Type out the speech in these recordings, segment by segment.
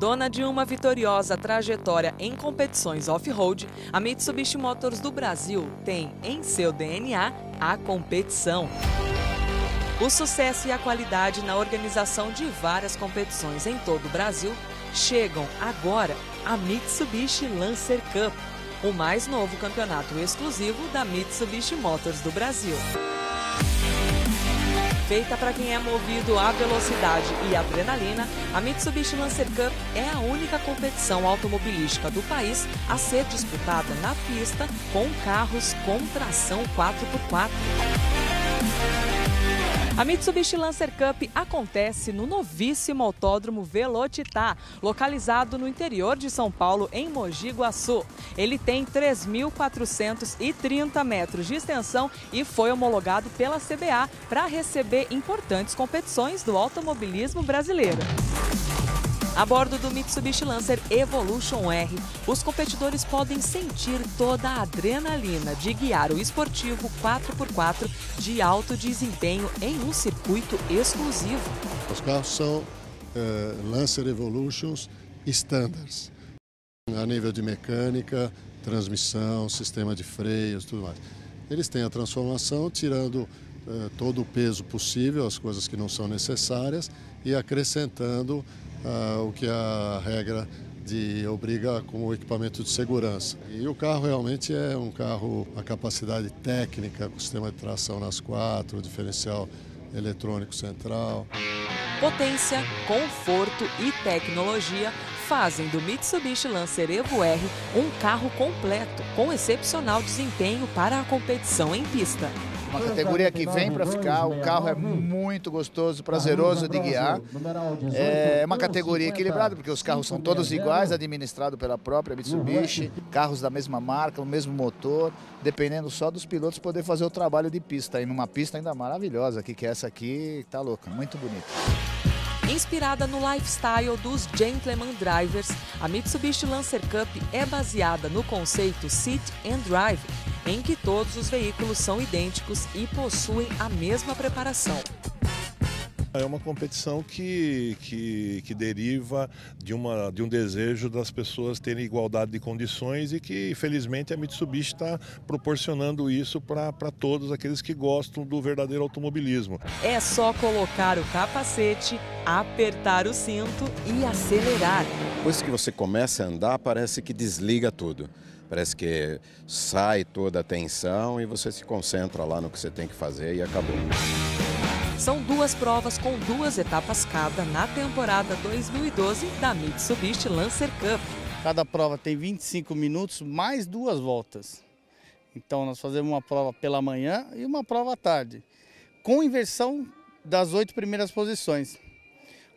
Dona de uma vitoriosa trajetória em competições off-road, a Mitsubishi Motors do Brasil tem em seu DNA a competição. O sucesso e a qualidade na organização de várias competições em todo o Brasil chegam agora à Mitsubishi Lancer Cup, o mais novo campeonato exclusivo da Mitsubishi Motors do Brasil. Feita para quem é movido à velocidade e adrenalina, a Mitsubishi Lancer Cup é a única competição automobilística do país a ser disputada na pista com carros com tração 4x4. A Mitsubishi Lancer Cup acontece no novíssimo Autódromo Velotitá, localizado no interior de São Paulo, em Mogi Guaçu. Ele tem 3.430 metros de extensão e foi homologado pela CBA para receber importantes competições do automobilismo brasileiro. A bordo do Mitsubishi Lancer Evolution R, os competidores podem sentir toda a adrenalina de guiar o esportivo 4x4 de alto desempenho em um circuito exclusivo. Os carros são uh, Lancer Evolutions Standards, a nível de mecânica, transmissão, sistema de freios, tudo mais. Eles têm a transformação tirando uh, todo o peso possível, as coisas que não são necessárias, e acrescentando uh, o que a regra de obriga com equipamento de segurança. E o carro realmente é um carro, a capacidade técnica, com sistema de tração nas quatro, diferencial eletrônico central. Potência, conforto e tecnologia fazem do Mitsubishi Lancer Evo R um carro completo, com excepcional desempenho para a competição em pista. Uma categoria que vem para ficar, o carro é muito gostoso, prazeroso de guiar. É uma categoria equilibrada, porque os carros são todos iguais, administrado pela própria Mitsubishi, carros da mesma marca, o mesmo motor, dependendo só dos pilotos poder fazer o trabalho de pista. E numa pista ainda maravilhosa, que é essa aqui, tá louca, muito bonita. Inspirada no lifestyle dos Gentleman Drivers, a Mitsubishi Lancer Cup é baseada no conceito Sit and Drive, em que todos os veículos são idênticos e possuem a mesma preparação. É uma competição que, que, que, deriva de, uma, de um desejo das pessoas terem igualdade de condições e que, felizmente, a Mitsubishi está proporcionando isso para todos aqueles que gostam do verdadeiro automobilismo. É só colocar o capacete, apertar o cinto e acelerar. Depois que você começa a andar, parece que desliga tudo. Parece que sai toda a tensão e você se concentra lá no que você tem que fazer e acabou. São duas provas com duas etapas cada na temporada 2012 da Mitsubishi Lancer Cup. Cada prova tem 25 minutos mais duas voltas. Então nós fazemos uma prova pela manhã e uma prova à tarde, com inversão das oito primeiras posições.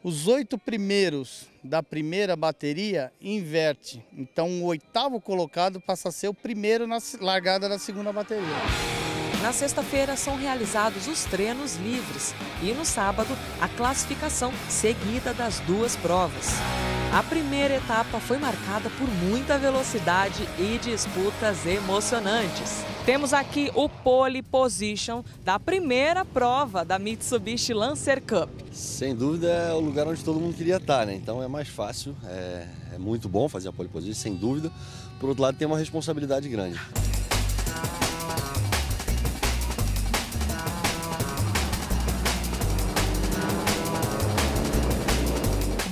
Os oito primeiros da primeira bateria inverte. Então o oitavo colocado passa a ser o primeiro na largada da segunda bateria. Na sexta-feira são realizados os treinos livres e no sábado a classificação seguida das duas provas. A primeira etapa foi marcada por muita velocidade e disputas emocionantes. Temos aqui o pole position da primeira prova da Mitsubishi Lancer Cup. Sem dúvida é o lugar onde todo mundo queria estar, né? Então é mais fácil, é, é muito bom fazer a pole position, sem dúvida. Por outro lado, tem uma responsabilidade grande.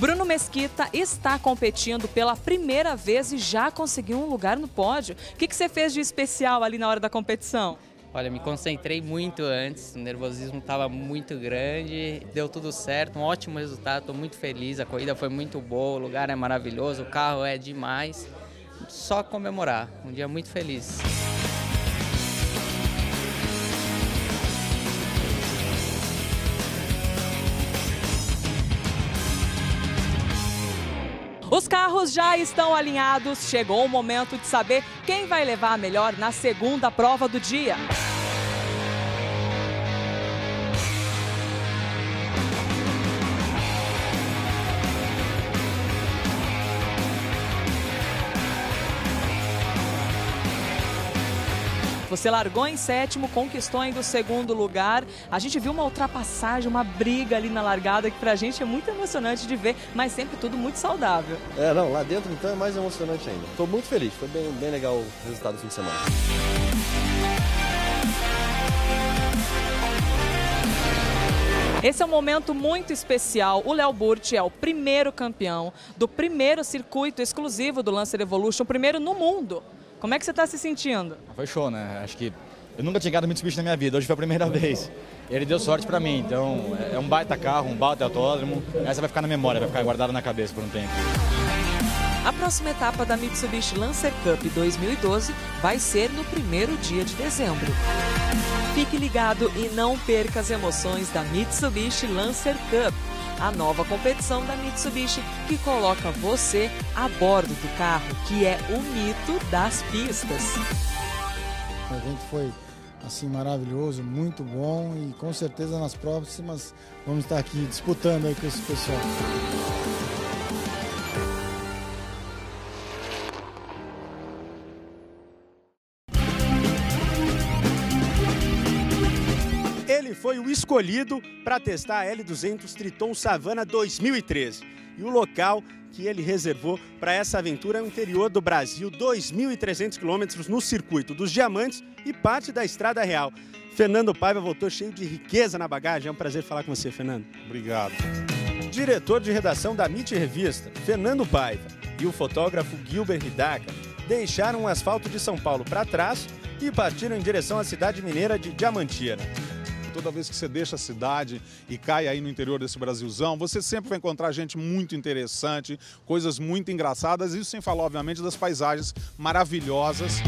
Bruno Mesquita está competindo pela primeira vez e já conseguiu um lugar no pódio. O que, que você fez de especial ali na hora da competição? Olha, me concentrei muito antes, o nervosismo estava muito grande, deu tudo certo, um ótimo resultado, estou muito feliz, a corrida foi muito boa, o lugar é maravilhoso, o carro é demais. Só comemorar, um dia muito feliz. Os carros já estão alinhados, chegou o momento de saber quem vai levar a melhor na segunda prova do dia. Você largou em sétimo, conquistou ainda o segundo lugar. A gente viu uma ultrapassagem, uma briga ali na largada que pra gente é muito emocionante de ver, mas sempre tudo muito saudável. É, não, lá dentro então é mais emocionante ainda. Estou muito feliz, foi bem, bem legal o resultado do fim de semana. Esse é um momento muito especial. O Léo Burti é o primeiro campeão do primeiro circuito exclusivo do Lancer Evolution, o primeiro no mundo. Como é que você está se sentindo? Foi show, né? Acho que eu nunca tinha ganhado Mitsubishi na minha vida, hoje foi a primeira vez. Ele deu sorte para mim, então é um baita carro, um baita autódromo. Essa vai ficar na memória, vai ficar guardada na cabeça por um tempo. A próxima etapa da Mitsubishi Lancer Cup 2012 vai ser no primeiro dia de dezembro. Fique ligado e não perca as emoções da Mitsubishi Lancer Cup, a nova competição da Mitsubishi que coloca você a bordo do carro, que é o mito das pistas. O evento foi assim maravilhoso, muito bom e com certeza nas próximas vamos estar aqui disputando aí com esse pessoal. Foi o escolhido para testar a L200 Triton Savana 2013. E o local que ele reservou para essa aventura é o interior do Brasil, 2.300 quilômetros no circuito dos Diamantes e parte da Estrada Real. Fernando Paiva voltou cheio de riqueza na bagagem. É um prazer falar com você, Fernando. Obrigado. Diretor de redação da MIT Revista, Fernando Paiva, e o fotógrafo Gilbert Hidaka deixaram o asfalto de São Paulo para trás e partiram em direção à cidade mineira de Diamantina. Toda vez que você deixa a cidade e cai aí no interior desse Brasilzão, você sempre vai encontrar gente muito interessante, coisas muito engraçadas, isso sem falar, obviamente, das paisagens maravilhosas.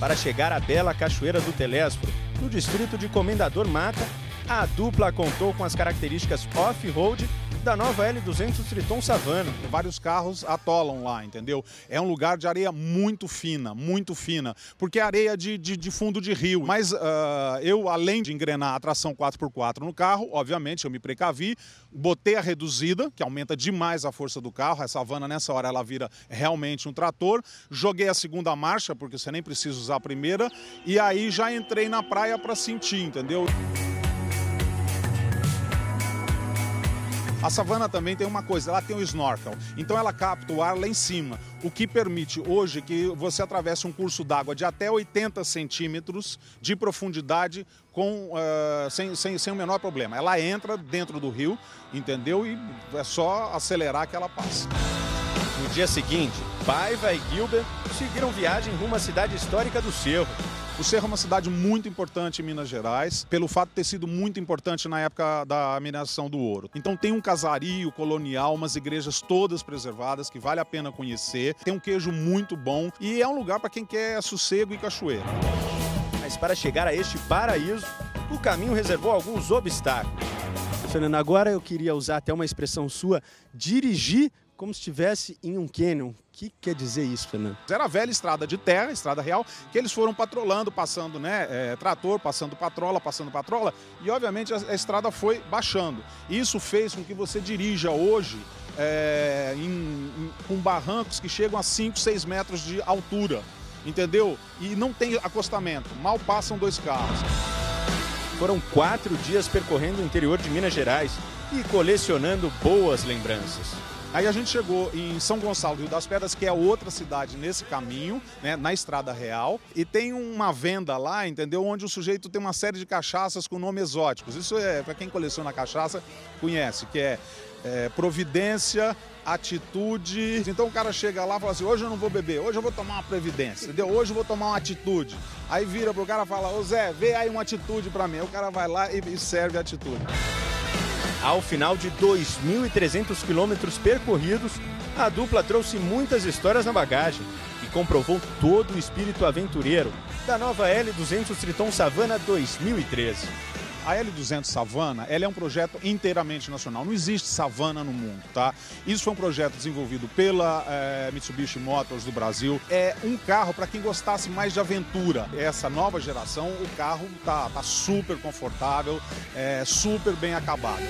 Para chegar à bela Cachoeira do Telésforo, no distrito de Comendador Mata, a dupla contou com as características off-road da nova L200 Triton Savana. Vários carros atolam lá, entendeu? É um lugar de areia muito fina, muito fina, porque é areia de, de, de fundo de rio. Mas uh, eu, além de engrenar a tração 4x4 no carro, obviamente eu me precavi, botei a reduzida, que aumenta demais a força do carro. A Savana, nessa hora, ela vira realmente um trator. Joguei a segunda marcha, porque você nem precisa usar a primeira, e aí já entrei na praia para sentir, entendeu? A savana também tem uma coisa, ela tem um snorkel, então ela capta o ar lá em cima, o que permite hoje que você atravesse um curso d'água de até 80 centímetros de profundidade com, uh, sem, sem, sem o menor problema. Ela entra dentro do rio, entendeu? E é só acelerar que ela passa. No dia seguinte, Paiva e Gilbert seguiram viagem rumo à cidade histórica do Cerro. O Cerro é uma cidade muito importante em Minas Gerais, pelo fato de ter sido muito importante na época da mineração do ouro. Então tem um casario colonial, umas igrejas todas preservadas que vale a pena conhecer. Tem um queijo muito bom e é um lugar para quem quer sossego e cachoeira. Mas para chegar a este paraíso, o caminho reservou alguns obstáculos. Fernando, agora eu queria usar até uma expressão sua, dirigir como se estivesse em um cânion. O que quer dizer isso, Fernando? Era a velha estrada de terra, estrada real, que eles foram patrolando, passando né, é, trator, passando patrola, passando patrola, e obviamente a, a estrada foi baixando. Isso fez com que você dirija hoje é, em, em, com barrancos que chegam a 5, 6 metros de altura, entendeu? E não tem acostamento, mal passam dois carros. Foram quatro dias percorrendo o interior de Minas Gerais e colecionando boas lembranças. Aí a gente chegou em São Gonçalo Rio das Pedras, que é outra cidade nesse caminho, né, na Estrada Real, e tem uma venda lá, entendeu? Onde o sujeito tem uma série de cachaças com nomes exóticos. Isso é, para quem coleciona cachaça, conhece, que é, é Providência, atitude. Então o cara chega lá e fala assim: hoje eu não vou beber, hoje eu vou tomar uma previdência, entendeu? Hoje eu vou tomar uma atitude. Aí vira pro cara e fala: Ô Zé, vê aí uma atitude pra mim. Aí o cara vai lá e serve a atitude. Ao final de 2.300 quilômetros percorridos, a dupla trouxe muitas histórias na bagagem e comprovou todo o espírito aventureiro da nova L200 Triton Savana 2013. A L200 Savana, ela é um projeto inteiramente nacional. Não existe Savana no mundo, tá? Isso foi um projeto desenvolvido pela é, Mitsubishi Motors do Brasil. É um carro para quem gostasse mais de aventura. Essa nova geração, o carro tá, tá super confortável, é super bem acabado.